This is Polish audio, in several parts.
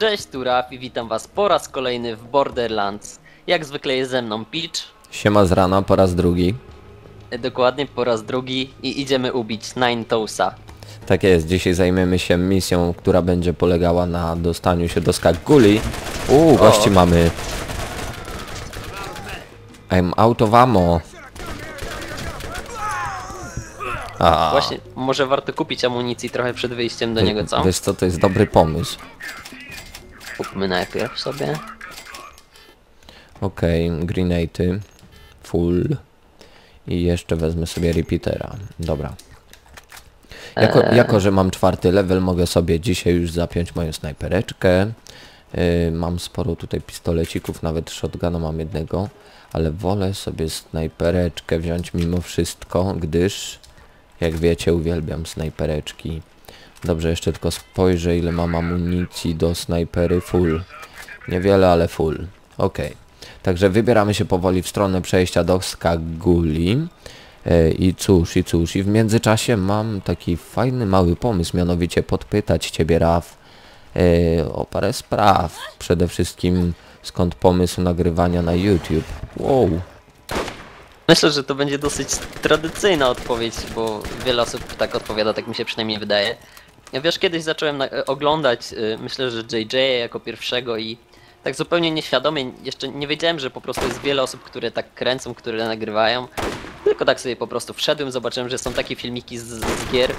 Cześć, tu Raf i witam was po raz kolejny w Borderlands. Jak zwykle jest ze mną Peach, Siema z rana po raz drugi. e, dokładnie po raz drugi i idziemy ubić Nine Toesa. Tak jest, dzisiaj zajmiemy się misją, która będzie polegała na dostaniu się do Skaguli. Uuu, gości mamy. I'm out of ammo. A, Właśnie, może warto kupić amunicji trochę przed wyjściem do niego, co? wiesz co, to jest dobry pomysł. Kupmy najpierw sobie. Okej, okay, grenade'y. Full. I jeszcze wezmę sobie repeatera. Dobra. Jako, Eee. jako, że mam czwarty level, mogę sobie dzisiaj już zapiąć moją snajpereczkę. Yy, mam sporo tutaj pistolecików, nawet shotguna mam jednego. Ale wolę sobie snajpereczkę wziąć mimo wszystko, gdyż jak wiecie uwielbiam snajpereczki. Dobrze, jeszcze tylko spojrzę ile mam amunicji do snajpery full. Niewiele, ale full. Okej. Także wybieramy się powoli w stronę przejścia do Skaguli. E, I cóż, i cóż, i w międzyczasie mam taki fajny mały pomysł, mianowicie podpytać Ciebie, Raf, e, o parę spraw. Przede wszystkim skąd pomysł nagrywania na YouTube. Wow. Myślę, że to będzie dosyć tradycyjna odpowiedź, bo wiele osób tak odpowiada, tak mi się przynajmniej wydaje. Ja wiesz, kiedyś zacząłem oglądać, y, myślę, że JJ jako pierwszego i tak zupełnie nieświadomie, jeszcze nie wiedziałem, że po prostu jest wiele osób, które tak kręcą, które nagrywają. Tylko tak sobie po prostu wszedłem, zobaczyłem, że są takie filmiki z, z gier,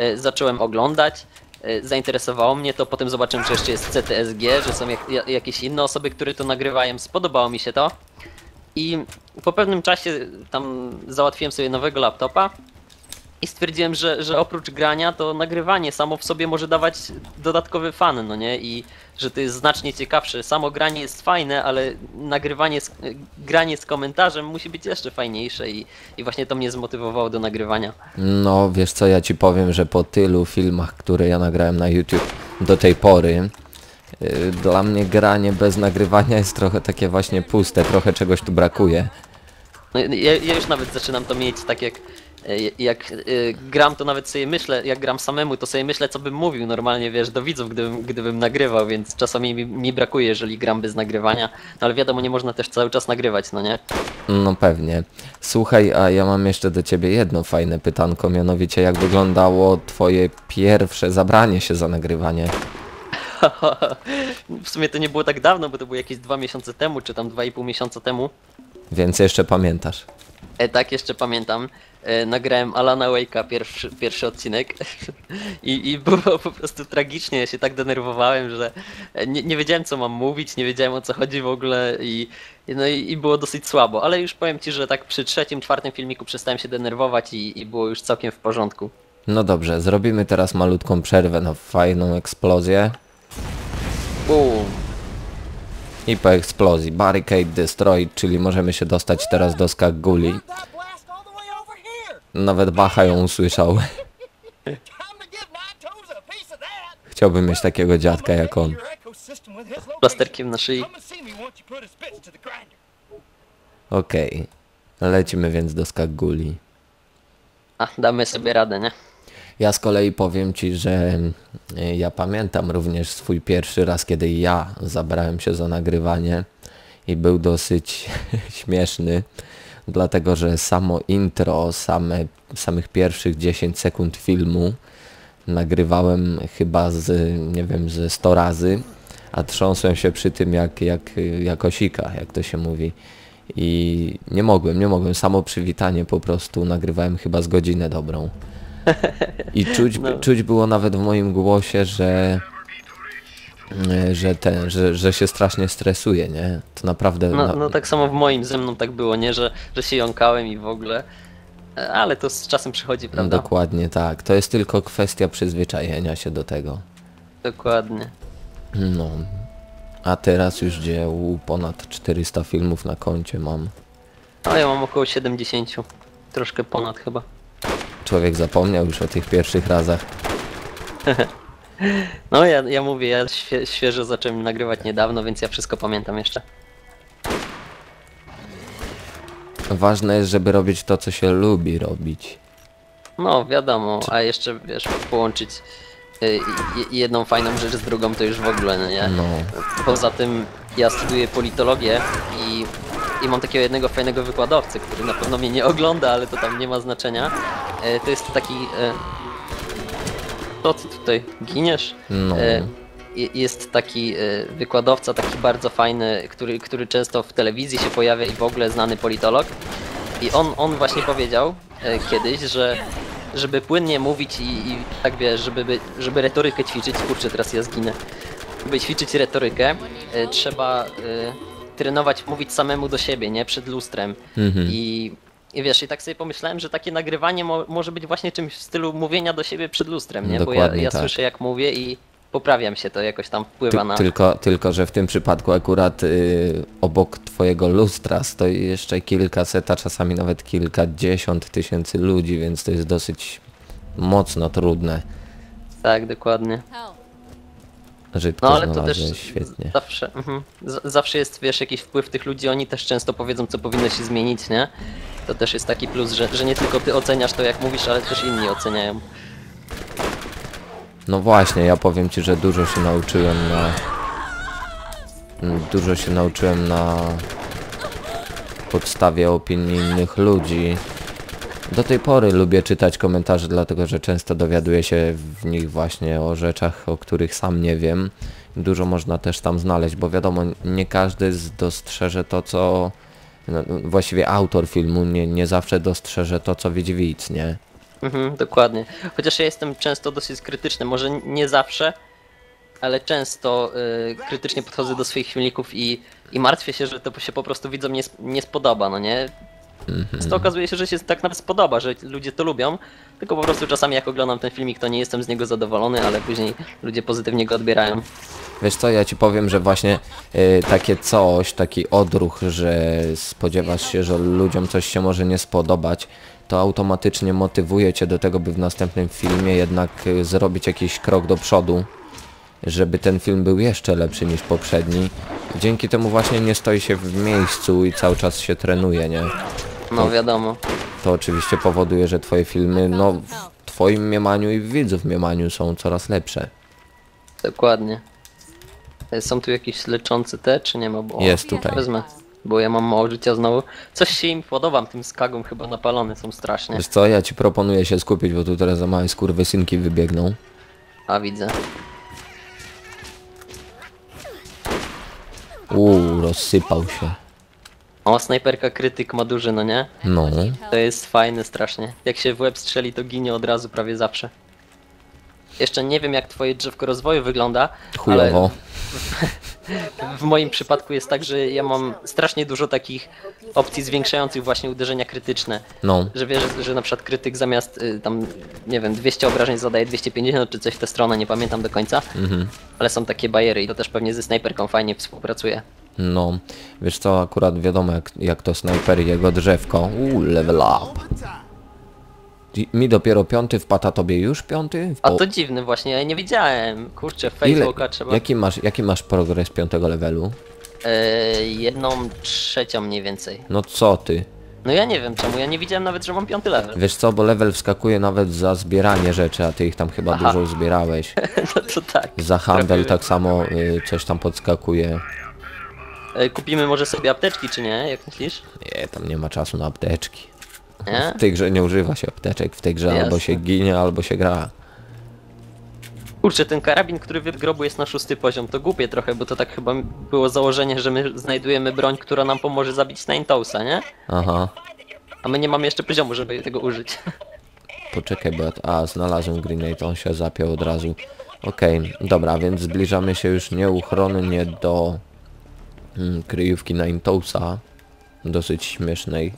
y, zacząłem oglądać. y, Zainteresowało mnie to, potem zobaczyłem, że jeszcze jest CTSG, że są jak, ja- jakieś inne osoby, które to nagrywają. Spodobało mi się to. I po pewnym czasie tam załatwiłem sobie nowego laptopa i stwierdziłem, że, że oprócz grania to nagrywanie samo w sobie może dawać dodatkowy fan, no nie? I że to jest znacznie ciekawsze. Samo granie jest fajne, ale nagrywanie, z, granie z komentarzem musi być jeszcze fajniejsze i, i właśnie to mnie zmotywowało do nagrywania. No, wiesz co, ja Ci powiem, że po tylu filmach, które ja nagrałem na YouTube do tej pory, y, dla mnie granie bez nagrywania jest trochę takie właśnie puste, trochę czegoś tu brakuje. No, ja, ja już nawet zaczynam to mieć tak jak jak e, gram to nawet sobie myślę, jak gram samemu to sobie myślę co bym mówił normalnie wiesz do widzów gdybym, gdybym nagrywał, więc czasami mi, mi brakuje jeżeli gram bez nagrywania, no ale wiadomo nie można też cały czas nagrywać, no nie? No pewnie. Słuchaj, a ja mam jeszcze do ciebie jedno fajne pytanko, mianowicie jak wyglądało twoje pierwsze zabranie się za nagrywanie? w sumie to nie było tak dawno, bo to było jakieś dwa miesiące temu, czy tam dwa i pół miesiąca temu. Więc jeszcze pamiętasz. E, tak, jeszcze pamiętam. E, nagrałem Alana Wake'a pierwszy, pierwszy odcinek I, i było po prostu tragicznie. Ja się tak denerwowałem, że nie, nie wiedziałem co mam mówić, nie wiedziałem o co chodzi w ogóle i, no i, i było dosyć słabo. Ale już powiem ci, że tak przy trzecim, czwartym filmiku przestałem się denerwować i, i było już całkiem w porządku. No dobrze, zrobimy teraz malutką przerwę na fajną eksplozję. Uuu, I po eksplozji Barricade Destroyed, czyli możemy się dostać teraz do over here. Nawet Bacha ją usłyszał. Chciałbym mieć takiego dziadka jak on. Plasterkiem na szyi. Okej. Lecimy więc do Skaguli. A, damy sobie radę, nie? Ja z kolei powiem Ci, że y, ja pamiętam również swój pierwszy raz, kiedy ja zabrałem się za nagrywanie i był dosyć śmieszny, dlatego że samo intro, same, samych pierwszych 10 sekund filmu nagrywałem chyba z, nie wiem, ze 100 razy, a trząsłem się przy tym jak, jak, jak osika, jak to się mówi. I nie mogłem, nie mogłem. Samo przywitanie po prostu nagrywałem chyba z godzinę dobrą. I czuć, No. czuć było nawet w moim głosie, że e, że ten, że, że się strasznie stresuje, nie? To naprawdę... No, na- no tak samo w moim ze mną tak było, nie? Że, że się jąkałem i w ogóle. E, Ale to z czasem przychodzi, no, prawda? dokładnie tak. To jest tylko kwestia przyzwyczajenia się do tego. Dokładnie. No. A teraz już dzieł ponad 400 filmów na koncie mam. A ja mam około 70. Troszkę ponad chyba. Człowiek zapomniał już o tych pierwszych razach. No ja, ja mówię, ja świe, świeżo zacząłem nagrywać niedawno, więc ja wszystko pamiętam jeszcze. Ważne jest, żeby robić to, co się lubi robić. No wiadomo, a jeszcze wiesz, połączyć y, i- jedną fajną rzecz z drugą to już w ogóle, no nie? No. Poza tym ja studiuję politologię i, i mam takiego jednego fajnego wykładowcę, który na pewno mnie nie ogląda, ale to tam nie ma znaczenia. E, to jest taki... E, co ty tutaj giniesz? No. E, je- jest taki wykładowca, taki bardzo fajny, który, który często w telewizji się pojawia i w ogóle znany politolog. I on, on właśnie powiedział kiedyś, że żeby płynnie mówić i, i tak wiesz, żeby, by- żeby retorykę ćwiczyć, kurczę teraz ja zginę, żeby ćwiczyć retorykę, trzeba trenować, mówić samemu do siebie, nie? Przed lustrem. Mhm. I, I wiesz, i tak sobie pomyślałem, że takie nagrywanie mo może być właśnie czymś w stylu mówienia do siebie przed lustrem, nie? Bo ja, Dokładnie ja tak. słyszę jak mówię i poprawiam się, to jakoś tam wpływa Ty, na... tylko, tylko, że w tym przypadku akurat y, obok twojego lustra stoi jeszcze kilkaset, a czasami nawet kilkadziesiąt tysięcy ludzi, więc to jest dosyć mocno trudne. Tak, dokładnie. Rzadko No ale to też świetnie. zawsze, mhm. Zawsze jest, wiesz, jakiś wpływ tych ludzi, oni też często powiedzą, co powinno się zmienić, nie? To też jest taki plus, że, że nie tylko ty oceniasz to, jak mówisz, ale też inni oceniają. No właśnie, ja powiem ci, że dużo się nauczyłem na... Dużo się nauczyłem na podstawie opinii innych ludzi. Do tej pory lubię czytać komentarze, dlatego że często dowiaduję się w nich właśnie o rzeczach, o których sam nie wiem. Dużo można też tam znaleźć, bo wiadomo, nie każdy dostrzeże to, co... No, właściwie autor filmu nie, nie zawsze dostrzeże to, co widzi widz, nie? Mhm, dokładnie. Chociaż ja jestem często dosyć krytyczny, może nie zawsze, ale często y, krytycznie podchodzę do swoich filmików i, i martwię się, że to się po prostu widzom nie, nie spodoba, no nie? To okazuje się, że się tak nawet spodoba, że ludzie to lubią, tylko po prostu czasami jak oglądam ten filmik, to nie jestem z niego zadowolony, ale później ludzie pozytywnie go odbierają. Wiesz co, ja ci powiem, że właśnie y, takie coś, taki odruch, że spodziewasz się, że ludziom coś się może nie spodobać, to automatycznie motywuje cię do tego, by w następnym filmie jednak y, zrobić jakiś krok do przodu, żeby ten film był jeszcze lepszy niż poprzedni. Dzięki temu właśnie nie stoi się w miejscu i cały czas się trenuje, nie? No wiadomo. To oczywiście powoduje, że twoje filmy, no w twoim mniemaniu i w widzów mniemaniu są coraz lepsze. Dokładnie. E, Są tu jakieś leczące te, czy nie ma? Bo... Jest tutaj. Wezmę, bo ja mam mało życia znowu. Coś się im podobam, tym skagom chyba napalone są strasznie. Wiesz co, ja ci proponuję się skupić, bo tu teraz za małe skurwysynki wybiegną. A widzę. Uuu, rozsypał się. O, snajperka krytyk ma duży, no nie? No, To jest fajne strasznie. Jak się w łeb strzeli, to ginie od razu prawie zawsze. Jeszcze nie wiem jak twoje drzewko rozwoju wygląda, chujowo. ale w moim przypadku jest tak, że ja mam strasznie dużo takich opcji zwiększających właśnie uderzenia krytyczne. No, Że wiesz, że na przykład krytyk zamiast y, tam, nie wiem, 200 obrażeń zadaje 250 czy coś w tę stronę, nie pamiętam do końca. Ale są takie bariery i to też pewnie ze snajperką fajnie współpracuje. No. Wiesz co, akurat wiadomo jak, jak to snajper i jego drzewko. Uuu, level up. Mi dopiero piąty wpada, tobie już piąty? A to dziwne właśnie, ja nie widziałem. Kurczę, Ile, Facebooka trzeba... jaki, masz, jaki masz progres piątego levelu? E, jedną trzecią mniej więcej. No co ty? No ja nie wiem czemu, ja nie widziałem nawet, że mam piąty level. Wiesz co, bo level wskakuje nawet za zbieranie rzeczy, a ty ich tam chyba Aha. dużo zbierałeś. No to tak. Za handel Trafiłem. tak samo y, coś tam podskakuje. E, kupimy może sobie apteczki, czy nie? Jak myślisz? Nie, tam nie ma czasu na apteczki. Nie? W tej grze nie używa się apteczek, w tej grze albo Jasne. się ginie, albo się gra. Kurczę, ten karabin, który w grobu jest na szósty poziom, to głupie trochę, bo to tak chyba było założenie, że my znajdujemy broń, która nam pomoże zabić Ninetausa, nie? Aha. A my nie mamy jeszcze poziomu, żeby tego użyć. Poczekaj, bo... A, znalazłem grenade, on się zapiął od razu. Okej, dobra, więc zbliżamy się już nieuchronnie do kryjówki Ninetausa. Dosyć śmiesznej.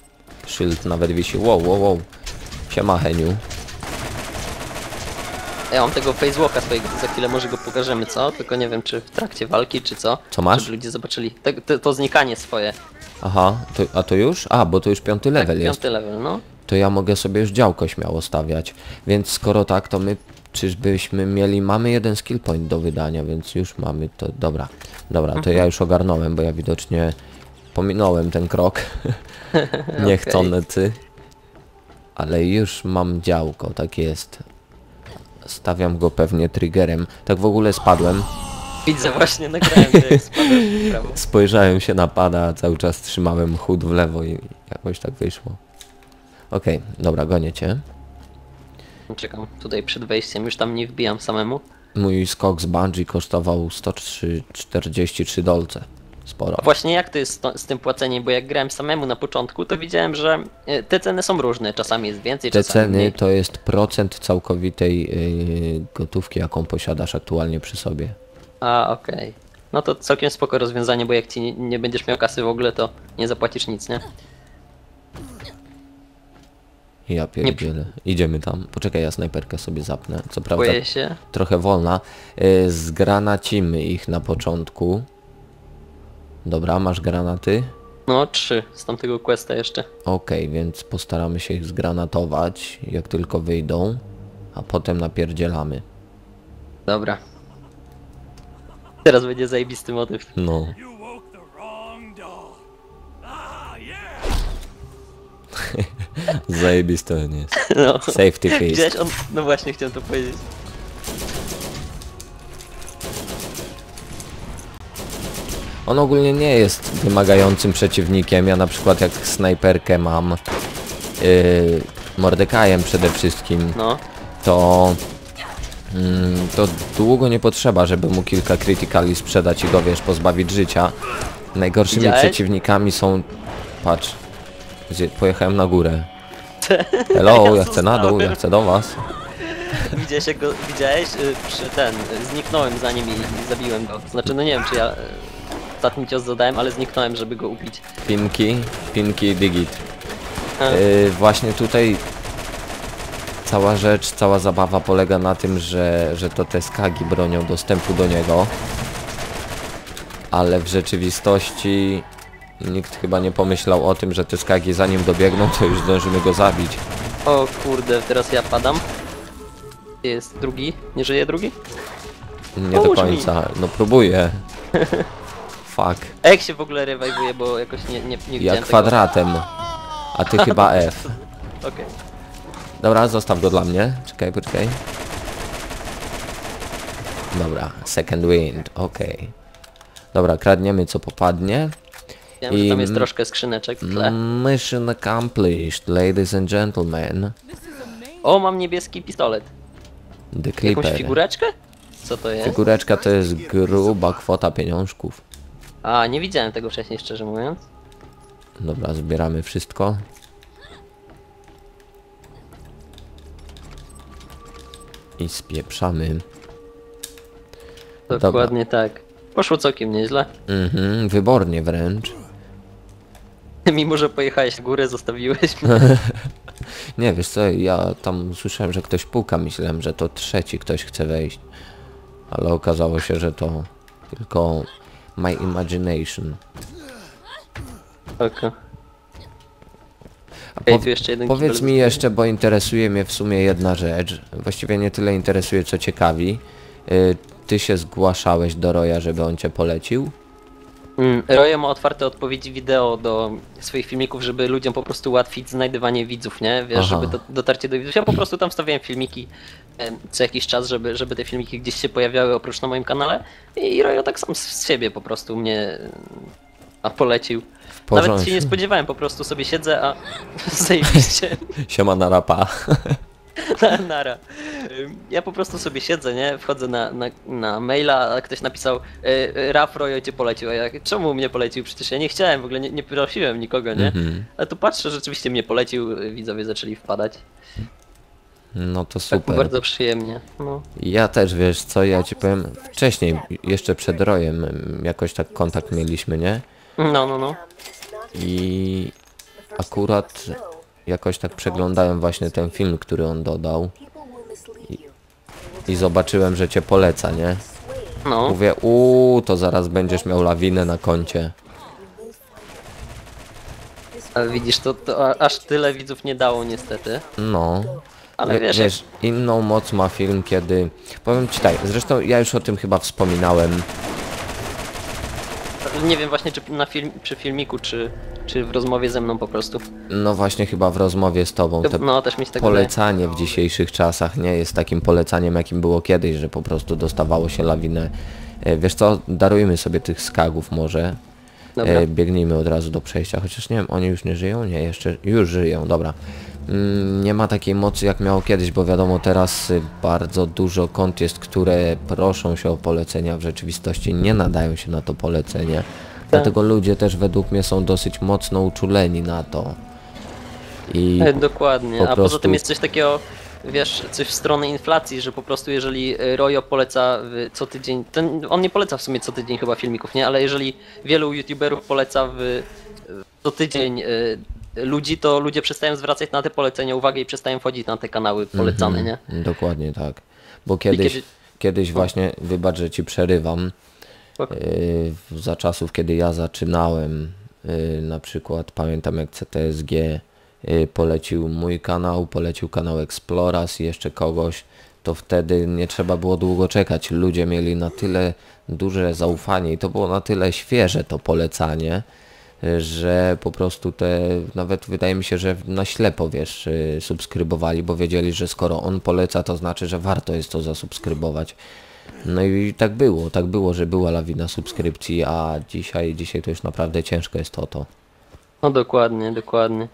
Szyld nawet wisi. Wow, wow, wow. Siema, Heniu. Ja mam tego Facewalka swojego, za chwilę może go pokażemy, co? Tylko nie wiem, czy w trakcie walki, czy co. Co masz? Żeby ludzie zobaczyli. Te, te, to znikanie swoje. Aha, to, a to już? A, bo to już piąty level jest. Piąty level, no. to ja mogę sobie już działko śmiało stawiać. Więc skoro tak, to my czyżbyśmy mieli, mamy jeden skill point do wydania, więc już mamy to, dobra. Dobra, to ja już ogarnąłem, bo ja widocznie pominąłem ten krok. Niechcący. Ale już mam działko, tak jest. Stawiam go pewnie triggerem. Tak w ogóle spadłem. Widzę właśnie, nagrałem jak spadłem. Spojrzałem się na pada, cały czas trzymałem chód w lewo i jakoś tak wyszło. Okej, dobra, gonię cię. Czekam tutaj przed wejściem, już tam nie wbijam samemu. Mój skok z bungee kosztował 143 dolce. Sporo. A właśnie jak to jest z, tym płaceniem, bo jak grałem samemu na początku, to widziałem, że e, te ceny są różne. Czasami jest więcej, Te czasami ceny mniej. to jest procent całkowitej yy, gotówki, jaką posiadasz aktualnie przy sobie. A, okej. No to całkiem spoko rozwiązanie, bo jak ci nie, nie będziesz miał kasy w ogóle, to nie zapłacisz nic, nie? Ja pierdzielę. Idziemy tam. Poczekaj, ja snajperkę sobie zapnę. Co prawda Boję się. trochę wolna. Yy, zgranacimy ich na początku. Dobra, masz granaty? No, trzy z tamtego questa jeszcze. Okej, więc postaramy się ich zgranatować, jak tylko wyjdą. A potem napierdzielamy. Dobra. Teraz będzie zajebisty motyw. No. Zajebiste on jest. No. Safety. Widziałeś? On... No właśnie, chciałem to powiedzieć. On ogólnie nie jest wymagającym przeciwnikiem. Ja na przykład jak snajperkę mam yy, Mordekajem przede wszystkim, No. to mm, to długo nie potrzeba, żeby mu kilka krytykali sprzedać i go wiesz, pozbawić życia. Najgorszymi Widziałeś? przeciwnikami są... Patrz. Gdzie, pojechałem na górę. Hello, Ja chcę na dół, ja chcę do was. Widziałeś jak go... Widziałeś? Y, Przy ten... y, Zniknąłem za nim i, i zabiłem go. Znaczy, no nie wiem, czy ja... y, Ostatni cios zadałem, ale zniknąłem, żeby go ubić. Pinki, Pinki Digit. Yy, właśnie tutaj cała rzecz, cała zabawa polega na tym, że, że to te skagi bronią dostępu do niego. Ale w rzeczywistości nikt chyba nie pomyślał o tym, że te skagi zanim dobiegną, to już zdążymy go zabić. O kurde, teraz ja padam. Jest drugi? Nie żyje drugi? Nie do Pomóż mi. końca. No próbuję. Fuck. A jak się w ogóle rewajwuje, bo jakoś nie, nie, nie Ja kwadratem. A ty chyba F. tego. Okej. Dobra, zostaw go dla mnie. Czekaj, poczekaj. Dobra, second wind, okej. Dobra, kradniemy co popadnie. Wiem, że tam I jest troszkę skrzyneczek w tle. Mission accomplished, ladies and gentlemen. O, mam niebieski pistolet. The Jakąś Clipper. figureczkę? Co to jest? Figureczka to jest gruba kwota pieniążków. A, nie widziałem tego wcześniej, szczerze mówiąc. Dobra, zbieramy wszystko. I spieprzamy. Dobra. Dokładnie tak. Poszło całkiem nieźle. Mhm, wybornie wręcz. Mimo, że pojechałeś w górę, zostawiłeś mnie. Nie, wiesz co, ja tam słyszałem, że ktoś puka, myślałem, że to trzeci ktoś chce wejść. Ale okazało się, że to tylko my imagination. Oko. A Ej, pow- tu jeszcze jeden powiedz mi jeszcze, bo interesuje mnie w sumie jedna rzecz. Właściwie nie tyle interesuje, co ciekawi. Y, Ty się zgłaszałeś do Roya, żeby on cię polecił? Mm, Royo ma otwarte odpowiedzi wideo do swoich filmików, żeby ludziom po prostu ułatwić znajdywanie widzów, nie? Wiesz, Aha. żeby do, dotarcie do widzów. Ja po prostu tam wstawiałem filmiki co jakiś czas, żeby, żeby te filmiki gdzieś się pojawiały oprócz na moim kanale. I Royo tak sam z siebie po prostu mnie a polecił. Nawet się nie spodziewałem, po prostu sobie siedzę, a zajebiście. Siema na rapa. Na- Nara. Ja po prostu sobie siedzę, nie? Wchodzę na, na, na maila, a ktoś napisał y, y, Raf Royo cię polecił, a ja czemu mnie polecił? Przecież ja nie chciałem, w ogóle nie, nie prosiłem nikogo, nie? Mhm. Ale tu patrzę, rzeczywiście mnie polecił, widzowie zaczęli wpadać. No to Tak super. bardzo przyjemnie. No. Ja też, wiesz co, ja ci powiem, wcześniej, jeszcze przed Rojem, em, jakoś tak kontakt mieliśmy, nie? No, no, no. I akurat jakoś tak przeglądałem właśnie ten film, który on dodał i zobaczyłem, że cię poleca, nie? No, Mówię, uuu, to zaraz będziesz miał lawinę na koncie. ale widzisz, to, to aż tyle widzów nie dało niestety. No. Ale Wie- wiesz, wiesz, inną moc ma film, kiedy... Powiem ci tak, zresztą ja już o tym chyba wspominałem. Nie wiem właśnie czy na film, przy filmiku, czy, czy w rozmowie ze mną po prostu. No właśnie chyba w rozmowie z tobą. Te No też mi się tak wydaje. polecanie w dzisiejszych czasach nie jest takim polecaniem jakim było kiedyś, że po prostu dostawało się lawinę. E, Wiesz co, darujmy sobie tych skagów może. Dobra. E, biegnijmy od razu do przejścia, chociaż nie wiem, oni już nie żyją? Nie, jeszcze już żyją, dobra. Mm, nie ma takiej mocy jak miało kiedyś, bo wiadomo teraz bardzo dużo kont jest, które proszą się o polecenia, w rzeczywistości nie nadają się na to polecenie. Dlatego ludzie też według mnie są dosyć mocno uczuleni na to. I E, Dokładnie, po a poza prostu- tym jest coś takiego, wiesz, coś w stronę inflacji, że po prostu jeżeli e, Rojo poleca w, co tydzień, ten, on nie poleca w sumie co tydzień chyba filmików, nie? Ale jeżeli wielu youtuberów poleca w, w co tydzień e, ludzi, to ludzie przestają zwracać na te polecenia uwagę i przestają wchodzić na te kanały polecane, nie? Dokładnie tak. Bo kiedyś, kiedy- kiedyś właśnie, wybacz, że ci przerywam, yy, za czasów, kiedy ja zaczynałem, yy, na przykład pamiętam jak CTSG yy, polecił mój kanał, polecił kanał Exploras i jeszcze kogoś, to wtedy nie trzeba było długo czekać. Ludzie mieli na tyle duże zaufanie i to było na tyle świeże to polecanie, że po prostu te, nawet wydaje mi się, że na ślepo, wiesz, y, subskrybowali, bo wiedzieli, że skoro on poleca, to znaczy, że warto jest to zasubskrybować. No i tak było, tak było, że była lawina subskrypcji, a dzisiaj, dzisiaj to już naprawdę ciężko jest o to. No dokładnie, dokładnie.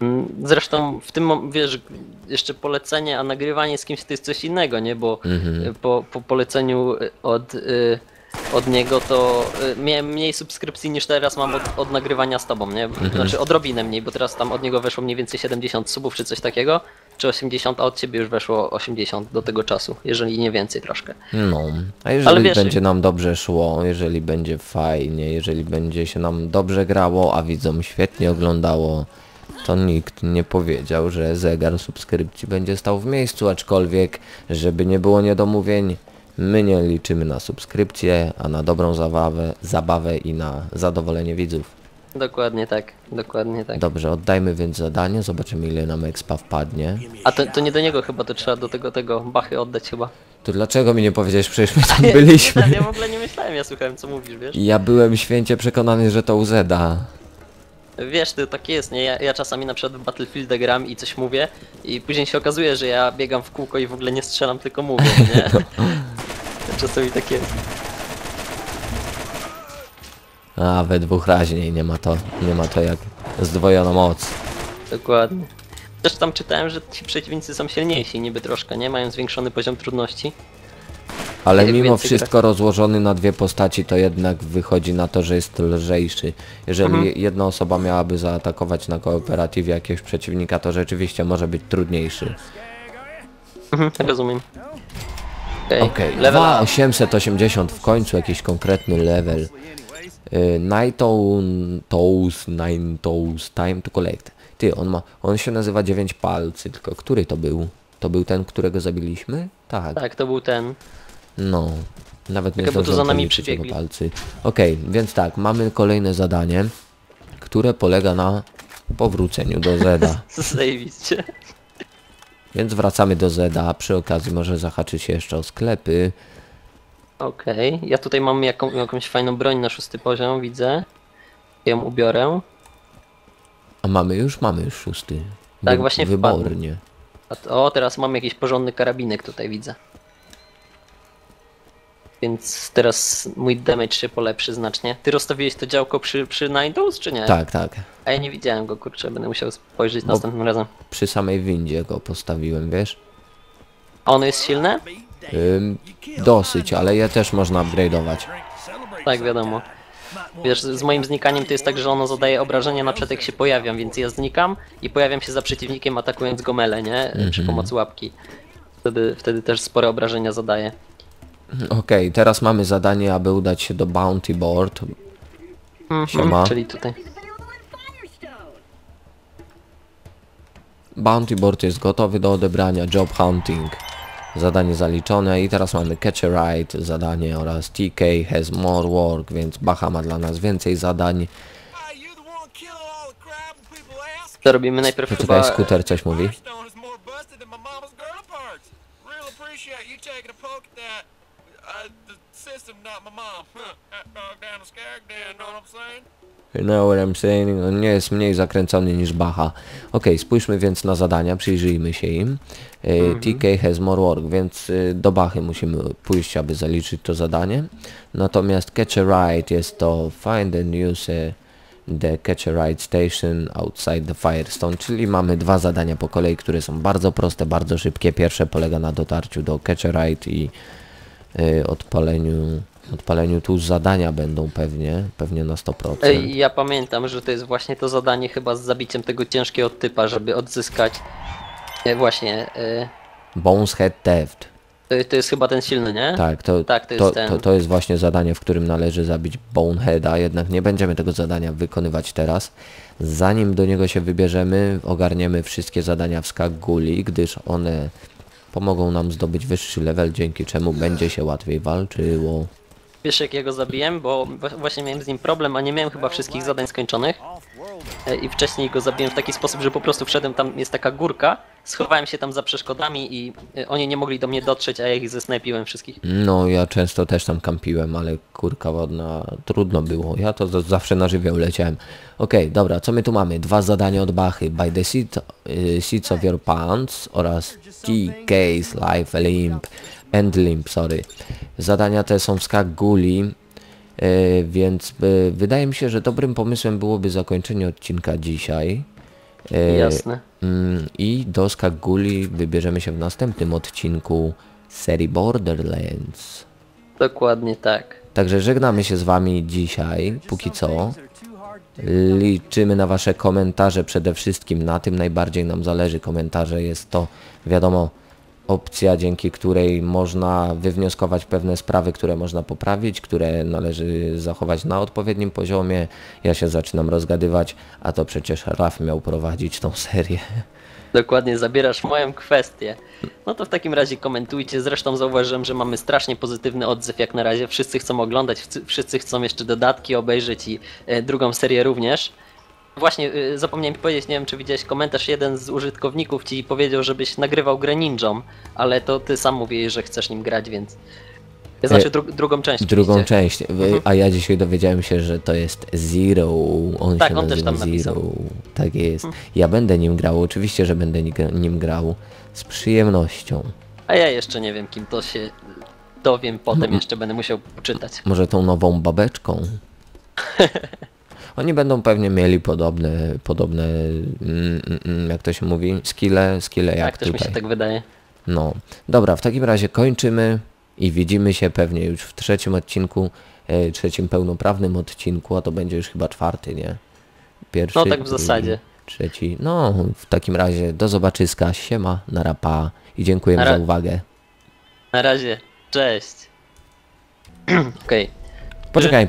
Mm, Zresztą w tym, wiesz, jeszcze polecenie, a nagrywanie z kimś to jest coś innego, nie? Bo y, po, po poleceniu od, y, od niego to y, miałem mniej subskrypcji niż teraz mam od, od nagrywania z tobą, nie? Znaczy odrobinę mniej, bo teraz tam od niego weszło mniej więcej 70 subów czy coś takiego, czy 80, a od ciebie już weszło 80 do tego czasu, jeżeli nie więcej troszkę. No, a jeżeli wiesz- będzie nam dobrze szło, jeżeli będzie fajnie, jeżeli będzie się nam dobrze grało, a widzom świetnie oglądało, to nikt nie powiedział, że zegar subskrypcji będzie stał w miejscu, aczkolwiek, żeby nie było niedomówień, my nie liczymy na subskrypcję, a na dobrą zabawę, zabawę i na zadowolenie widzów. Dokładnie tak, dokładnie tak. Dobrze, oddajmy więc zadanie, zobaczymy ile nam expa wpadnie. A to, to nie do niego chyba, to trzeba do tego, tego Bachy oddać chyba. To dlaczego mi nie powiedziałeś, przecież my tam byliśmy. Ja, ja w ogóle nie myślałem, ja słuchałem co mówisz, wiesz? Ja byłem święcie przekonany, że to Uzeda. Wiesz, to tak jest, nie? Ja, ja czasami na przykład w Battlefield gram i coś mówię i później się okazuje, że ja biegam w kółko i w ogóle nie strzelam, tylko mówię, nie? czasami tak jest. A, we dwóch raźniej, nie ma to, nie ma to jak zdwojona moc. Dokładnie. Też tam czytałem, że ci przeciwnicy są silniejsi niby troszkę, nie? Mają zwiększony poziom trudności. Ale Jak mimo więcej wszystko rozłożony na dwie postaci, to jednak wychodzi na to, że jest lżejszy. Jeżeli Mhm. jedna osoba miałaby zaatakować na kooperatywie jakiegoś przeciwnika, to rzeczywiście może być trudniejszy. Mhm, rozumiem. Okej, up. 2880 w końcu jakiś konkretny level. Y, Nightown Toes, Nine Toes, Time to Collect. Ty, on ma, on się nazywa 9 palcy, tylko który to był? To był ten, którego zabiliśmy? Tak. Tak, to był ten. No. Nawet nie zdążyłem za nami przybiegli. palcy. Okej, więc tak, mamy kolejne zadanie, które polega na powróceniu do Zeda. Zajebiście. Więc wracamy do Zeda, przy okazji może zahaczyć się jeszcze o sklepy. Okej, ja tutaj mam jaką, jakąś fajną broń na szósty poziom, widzę. Ja ją ubiorę. A mamy już? Mamy już szósty. Tak, właśnie wpadł. Wybornie. O, teraz mam jakiś porządny karabinek tutaj widzę. Więc teraz mój damage się polepszy znacznie. Ty rozstawiłeś to działko przy, przy Ninetales, czy nie? Tak, tak. A ja nie widziałem go, kurczę, będę musiał spojrzeć Bo- następnym razem. Przy samej windzie go postawiłem, wiesz? A ono jest silne? Ym, dosyć, ale je też można upgrade'ować. Tak, wiadomo. Wiesz, z moim znikaniem to jest tak, że ono zadaje obrażenia na przykład jak się pojawiam, więc ja znikam i pojawiam się za przeciwnikiem atakując go mele, nie? Przy pomocy łapki. Wtedy, wtedy też spore obrażenia zadaje. Okej, teraz mamy zadanie, aby udać się do Bounty Board. Mhm, Siema. Czyli tutaj. Bounty Board jest gotowy do odebrania, Job Hunting. Zadanie zaliczone i teraz mamy Catch a Ride, zadanie oraz TK has more work, więc Baha ma dla nas więcej zadań. To robimy najpierw Poczekaj, chyba... skuter coś mówi? you know what I'm saying? On nie jest mniej zakręcony niż Bacha. Okej, spójrzmy więc na zadania, przyjrzyjmy się im. E, TK has more work, więc e, do Bachy musimy pójść, aby zaliczyć to zadanie. Natomiast Catch a Ride jest to find and use e, the Catch a Ride station outside the Firestone, czyli mamy dwa zadania po kolei, które są bardzo proste, bardzo szybkie. Pierwsze polega na dotarciu do Catch a Ride i odpaleniu, odpaleniu tu zadania będą pewnie, pewnie na 100%. Ej, ja pamiętam, że to jest właśnie to zadanie chyba z zabiciem tego ciężkiego typa, żeby odzyskać e, właśnie... E, Bones Head Theft. to, to jest chyba ten silny, nie? Tak, to, Tak, to to, jest to, ten. to jest właśnie zadanie, w którym należy zabić Boneheada, jednak nie będziemy tego zadania wykonywać teraz. Zanim do niego się wybierzemy, ogarniemy wszystkie zadania w Skaguli, gdyż one pomogą nam zdobyć wyższy level, dzięki czemu będzie się łatwiej walczyło. Wiesz jak ja go zabiłem, bo właśnie miałem z nim problem, a nie miałem chyba wszystkich zadań skończonych. E, I wcześniej go zabiłem w taki sposób, że po prostu wszedłem tam, jest taka górka, schowałem się tam za przeszkodami i e, oni nie mogli do mnie dotrzeć, a ja ich zesnajpiłem wszystkich. No, ja często też tam kampiłem, ale kurka wodna, trudno było. Ja to zawsze na żywioł leciałem. Okej, dobra, co my tu mamy? Dwa zadania od Bachy. By the seat, y, seats of your pants oraz case, life, limp, and limp, sorry. Zadania te są w Skaguli, y, więc y, wydaje mi się, że dobrym pomysłem byłoby zakończenie odcinka dzisiaj. Y, Jasne. Mm, I do Skaguli wybierzemy się w następnym odcinku serii Borderlands. Dokładnie tak. Także żegnamy się z wami dzisiaj, póki co. Liczymy na wasze komentarze przede wszystkim, na tym najbardziej nam zależy. Komentarze jest to, wiadomo, opcja, dzięki której można wywnioskować pewne sprawy, które można poprawić, które należy zachować na odpowiednim poziomie. Ja się zaczynam rozgadywać, a to przecież Raf miał prowadzić tą serię. Dokładnie, zabierasz moją kwestię. No to w takim razie komentujcie. Zresztą zauważyłem, że mamy strasznie pozytywny odzew jak na razie. Wszyscy chcą oglądać, wszyscy chcą jeszcze dodatki obejrzeć i e, drugą serię również. Właśnie e, zapomniałem powiedzieć, nie wiem czy widziałeś komentarz, jeden z użytkowników ci powiedział, żebyś nagrywał grę ninją, ale to ty sam mówiłeś, że chcesz nim grać, więc... Znaczy dru drugą część. Drugą oczywiście. część, Wy- a ja dzisiaj dowiedziałem się, że to jest Zero, on Tak, się on nazywa napisał. Zero, tak jest. Ja będę nim grał, oczywiście, że będę ni- nim grał z przyjemnością. A ja jeszcze nie wiem kim to się dowiem, potem Mhm. jeszcze będę musiał poczytać. Może tą nową babeczką? Oni będą pewnie mieli podobne, podobne, mm, mm, mm, jak to się mówi, skille, skille jak Tak, też mi się tak wydaje. No, dobra, w takim razie kończymy i widzimy się pewnie już w trzecim odcinku, e, trzecim pełnoprawnym odcinku, a to będzie już chyba czwarty, nie? Pierwszy, No tak w zasadzie. Trzeci, no w takim razie do zobaczyska, siema, narapa i ra- za uwagę. Na razie, cześć. Okej. Poczekaj, poczekaj.